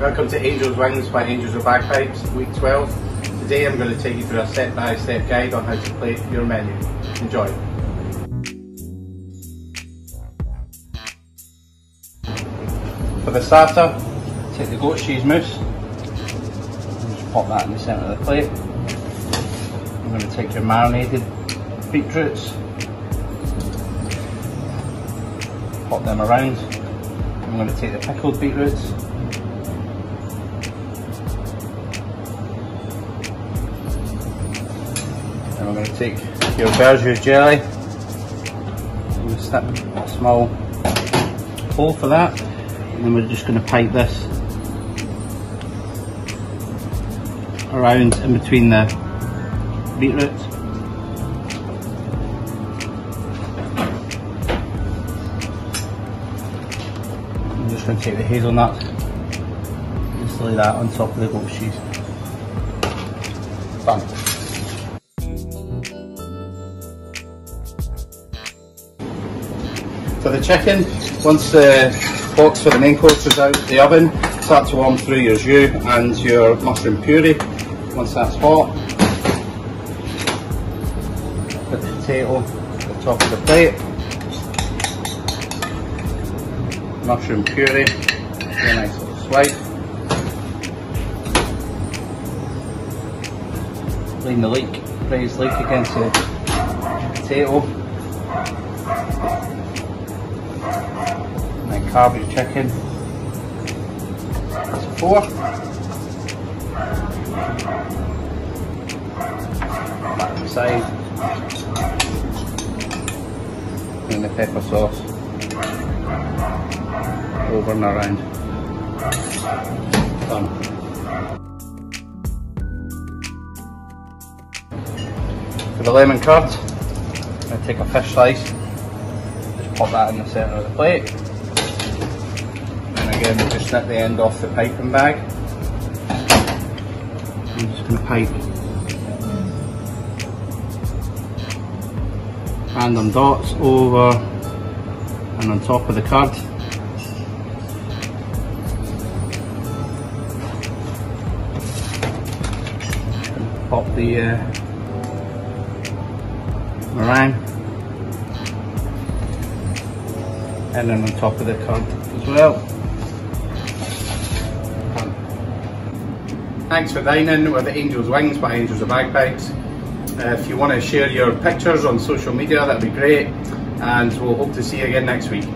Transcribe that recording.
Welcome to Angels Wings by Angels with Bagpipes, week 12. Today I'm going to take you through a step-by-step guide on how to play your menu. Enjoy. For the starter, take the goat cheese mousse, just pop that in the centre of the plate. I'm going to take your marinated beetroots, pop them around. I'm going to take the pickled beetroots, and I'm going to take your verjus jelly, to snip a small hole for that, and then we're just going to pipe this around in between the beetroots. I'm just going to take the hazelnut, just lay that on top of the goat cheese. Done. For the chicken, once the box for the main course is out of the oven, start to warm through your jus and your mushroom puree. Once that's hot, put the potato at the top of the plate, mushroom puree, a nice little swipe. clean the leek, raise leek against the potato. And your chicken. That's four. Back to the side. And the pepper sauce over and around. Done. For the lemon curd, to take a fish slice, just pop that in the centre of the plate. Again, we just snip the end off the piping bag. I'm just going to pipe random dots over and on top of the curd. Pop the uh, meringue and then on top of the curd as well. Thanks for dining with the Angels Wings by Angels of Bagpipes. Uh, if you want to share your pictures on social media, that'd be great. And we'll hope to see you again next week.